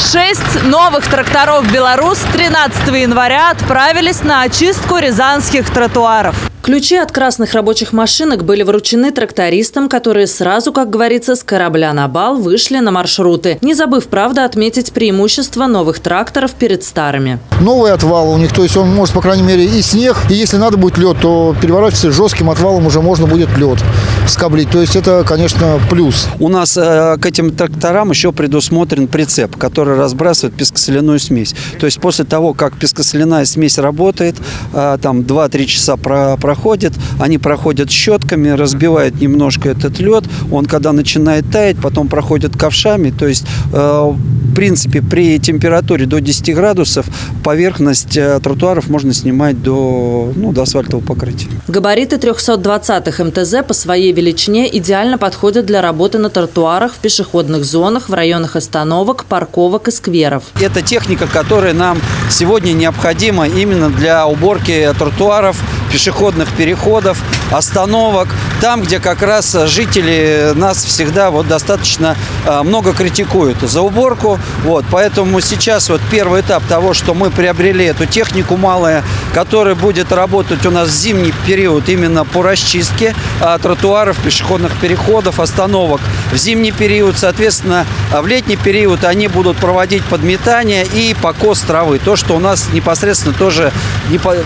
Шесть новых тракторов «Беларусь» 13 января отправились на очистку рязанских тротуаров. Ключи от красных рабочих машинок были вручены трактористам, которые сразу, как говорится, с корабля на бал вышли на маршруты, не забыв, правда, отметить преимущество новых тракторов перед старыми. Новый отвал у них, то есть он может, по крайней мере, и снег, и если надо будет лед, то переворачиваться жестким отвалом уже можно будет лед скоблить. То есть это, конечно, плюс. У нас э, к этим тракторам еще предусмотрен прицеп, который разбрасывает пескосоляную смесь. То есть после того, как пескосоляная смесь работает, э, там 2-3 часа про проходит, они проходят щетками, разбивают немножко этот лед, он когда начинает таять, потом проходит ковшами, то есть э, в принципе при температуре до 10 градусов поверхность э, тротуаров можно снимать до, ну, до асфальтового покрытия. Габариты 320-х МТЗ по своей величине идеально подходят для работы на тротуарах, в пешеходных зонах, в районах остановок, парковок и скверов. Это техника, которая нам сегодня необходима именно для уборки тротуаров, пешеходных переходов, остановок, там, где как раз жители нас всегда вот достаточно а, много критикуют за уборку. Вот, поэтому сейчас вот первый этап того, что мы приобрели эту технику малая, которая будет работать у нас в зимний период именно по расчистке а, тротуаров, пешеходных переходов, остановок. В зимний период, соответственно, а в летний период они будут проводить подметание и покос травы. То, что у нас непосредственно тоже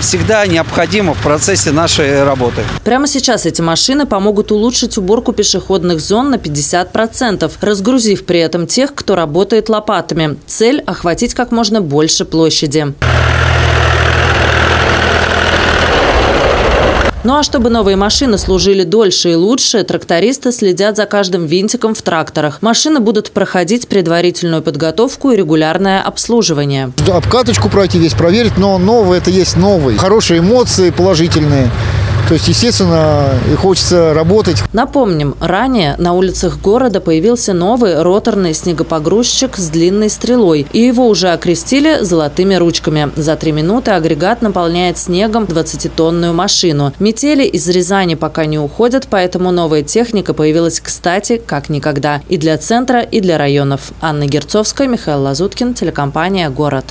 всегда необходимо в процессе нашей работы. Прямо сейчас эти машины помогут улучшить уборку пешеходных зон на 50%, разгрузив при этом тех, кто работает лопатами. Цель – охватить как можно больше площади. Ну а чтобы новые машины служили дольше и лучше, трактористы следят за каждым винтиком в тракторах. Машины будут проходить предварительную подготовку и регулярное обслуживание. Обкаточку пройти весь проверить, но новый это есть новый. Хорошие эмоции положительные. То есть, естественно, хочется работать. Напомним, ранее на улицах города появился новый роторный снегопогрузчик с длинной стрелой. И его уже окрестили золотыми ручками. За три минуты агрегат наполняет снегом 20-тонную машину. Метели из Рязани пока не уходят, поэтому новая техника появилась кстати как никогда. И для центра, и для районов. Анна Герцовская, Михаил Лазуткин, телекомпания «Город».